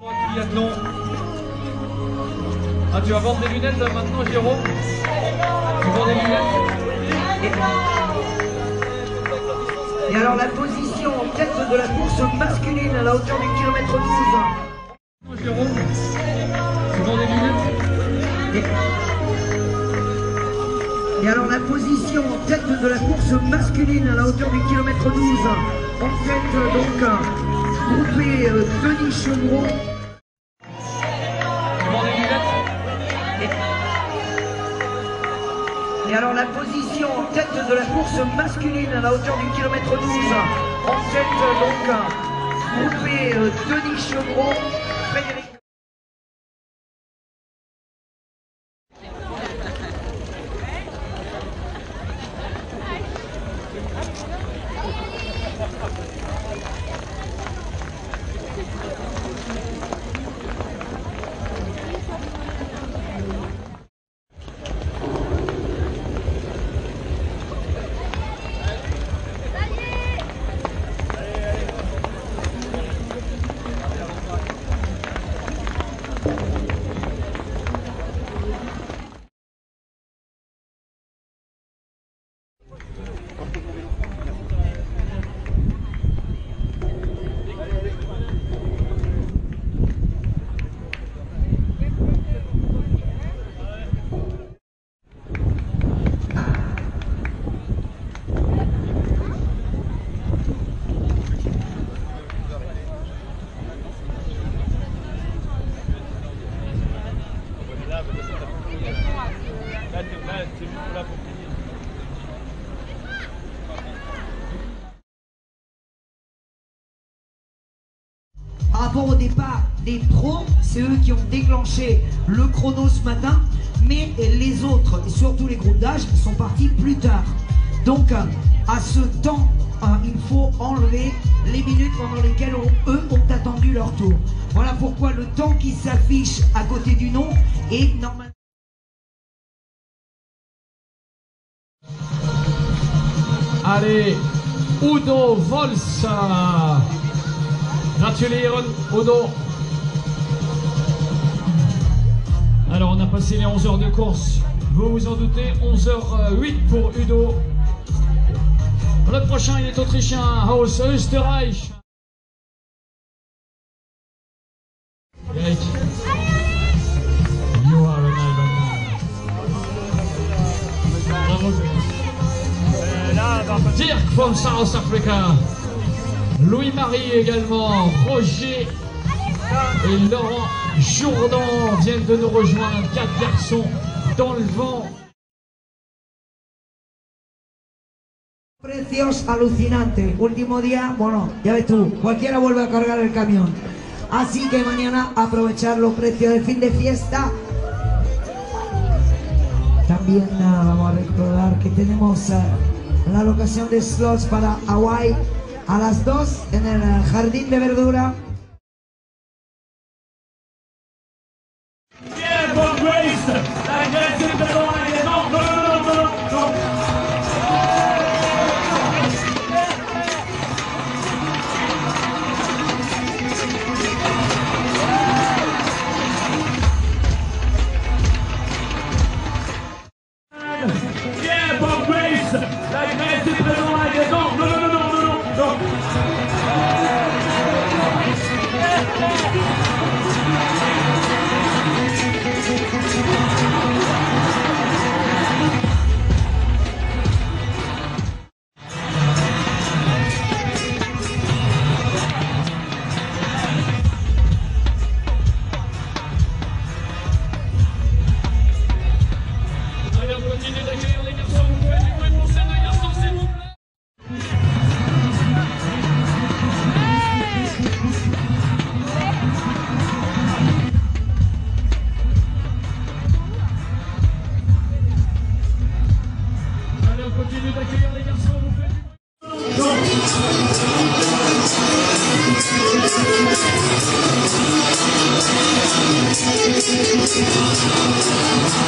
Ah, tu vas vendre des lunettes là maintenant, Jérôme Tu vends des lunettes Et alors la position en tête de la course masculine à la hauteur du kilomètre 12. Non, Jérôme Tu vends des lunettes Et, et alors la position en tête de la course masculine à la hauteur du kilomètre 12. En tête donc groupé euh, Denis Chevron. Et alors la position en tête de la course masculine à la hauteur du kilomètre 12. En tête donc groupé euh, Denis Chevron, Frédéric. Par rapport au départ des pros, c'est eux qui ont déclenché le chrono ce matin, mais les autres, et surtout les groupes d'âge, sont partis plus tard. Donc, à ce temps, euh, il faut enlever les minutes pendant lesquelles eux ont attendu leur tour. Voilà pourquoi le temps qui s'affiche à côté du nom est normalement... Allez, Udo Vols. Gratulieren, Udo. Alors, on a passé les 11 heures de course. Vous vous en doutez, 11h08 pour Udo. Le prochain, il est autrichien, Haus Österreich. Yannick. You are an. Bravo. Dirk from South Africa. Louis-Marie également. Roger et Laurent Jourdan viennent de nous rejoindre. Quatre garçons dans le vent. Precios alucinante. Último día, bueno, ya ves tú, cualquiera vuelve a cargar el camión. Así que mañana aprovechar los precios de fin de fiesta. También ah, vamos a recordar que tenemos ah, la locación de slots para Hawaii a las 2 en el jardín de verdura. Pouvez du